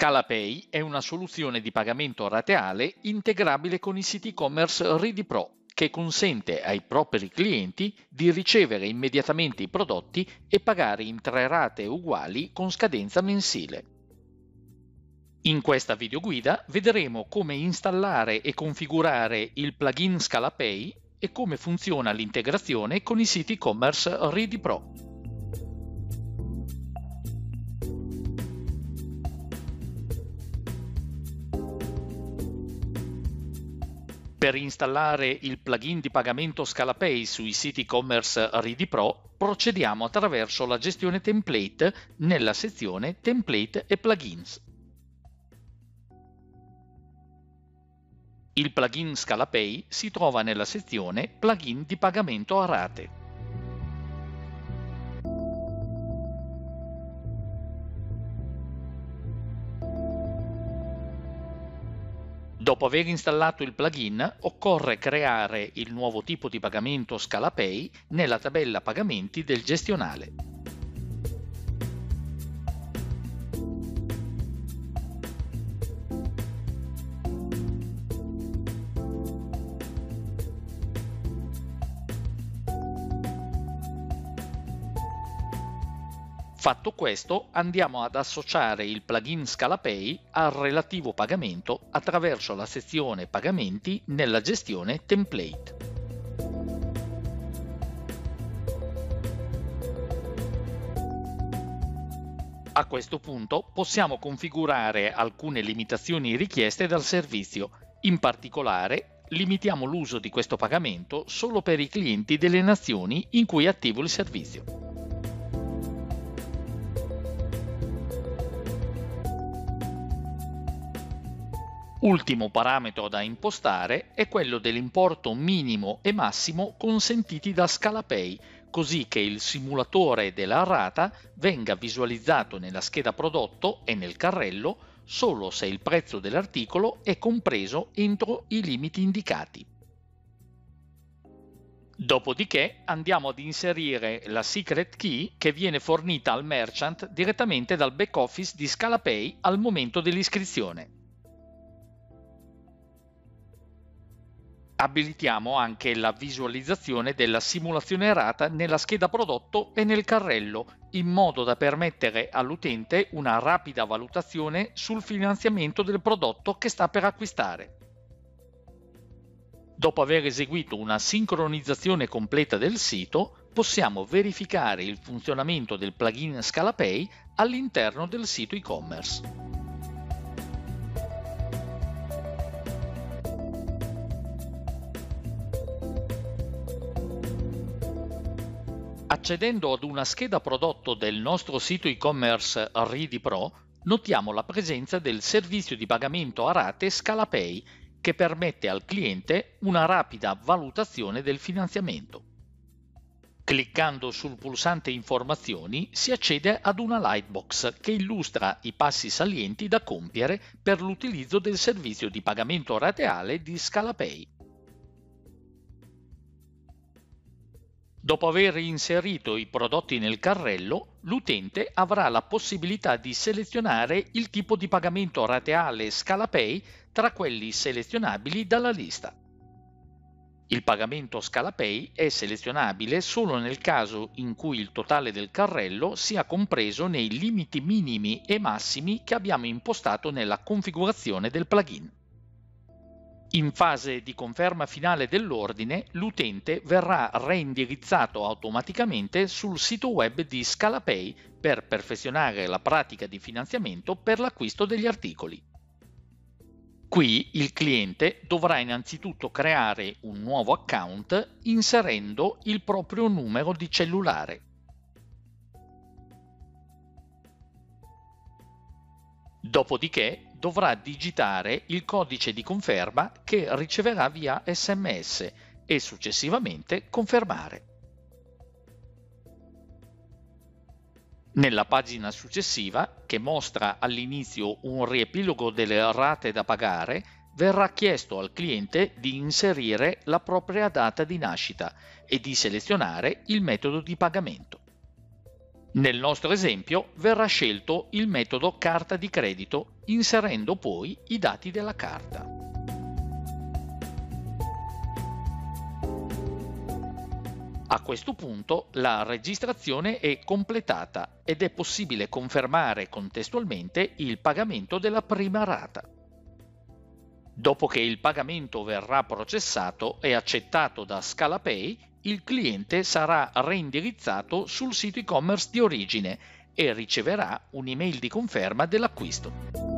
ScalaPay è una soluzione di pagamento rateale integrabile con i siti e-commerce Ready Pro che consente ai propri clienti di ricevere immediatamente i prodotti e pagare in tre rate uguali con scadenza mensile. In questa videoguida vedremo come installare e configurare il plugin ScalaPay e come funziona l'integrazione con i siti e-commerce Ready Pro. Per installare il plugin di pagamento ScalaPay sui siti e-commerce Ready Pro procediamo attraverso la gestione template nella sezione Template e Plugins. Il plugin ScalaPay si trova nella sezione Plugin di pagamento a rate. Dopo aver installato il plugin, occorre creare il nuovo tipo di pagamento ScalaPay nella tabella pagamenti del gestionale. Fatto questo, andiamo ad associare il plugin ScalaPay al relativo pagamento attraverso la sezione Pagamenti nella gestione Template. A questo punto possiamo configurare alcune limitazioni richieste dal servizio, in particolare limitiamo l'uso di questo pagamento solo per i clienti delle nazioni in cui è attivo il servizio. Ultimo parametro da impostare è quello dell'importo minimo e massimo consentiti da ScalaPay, così che il simulatore della rata venga visualizzato nella scheda prodotto e nel carrello solo se il prezzo dell'articolo è compreso entro i limiti indicati. Dopodiché andiamo ad inserire la secret key che viene fornita al merchant direttamente dal back office di ScalaPay al momento dell'iscrizione. Abilitiamo anche la visualizzazione della simulazione errata nella scheda prodotto e nel carrello, in modo da permettere all'utente una rapida valutazione sul finanziamento del prodotto che sta per acquistare. Dopo aver eseguito una sincronizzazione completa del sito, possiamo verificare il funzionamento del plugin ScalaPay all'interno del sito e-commerce. Accedendo ad una scheda prodotto del nostro sito e-commerce Ready Pro, notiamo la presenza del servizio di pagamento a rate ScalaPay che permette al cliente una rapida valutazione del finanziamento. Cliccando sul pulsante Informazioni si accede ad una lightbox che illustra i passi salienti da compiere per l'utilizzo del servizio di pagamento rateale di ScalaPay. Dopo aver inserito i prodotti nel carrello, l'utente avrà la possibilità di selezionare il tipo di pagamento rateale ScalaPay tra quelli selezionabili dalla lista. Il pagamento ScalaPay è selezionabile solo nel caso in cui il totale del carrello sia compreso nei limiti minimi e massimi che abbiamo impostato nella configurazione del plugin. In fase di conferma finale dell'ordine, l'utente verrà reindirizzato automaticamente sul sito web di ScalaPay per perfezionare la pratica di finanziamento per l'acquisto degli articoli. Qui il cliente dovrà innanzitutto creare un nuovo account inserendo il proprio numero di cellulare. Dopodiché dovrà digitare il codice di conferma che riceverà via sms e successivamente confermare. Nella pagina successiva, che mostra all'inizio un riepilogo delle rate da pagare, verrà chiesto al cliente di inserire la propria data di nascita e di selezionare il metodo di pagamento. Nel nostro esempio verrà scelto il metodo carta di credito inserendo poi i dati della carta. A questo punto la registrazione è completata ed è possibile confermare contestualmente il pagamento della prima rata. Dopo che il pagamento verrà processato e accettato da ScalaPay, il cliente sarà reindirizzato sul sito e-commerce di origine e riceverà un'email di conferma dell'acquisto.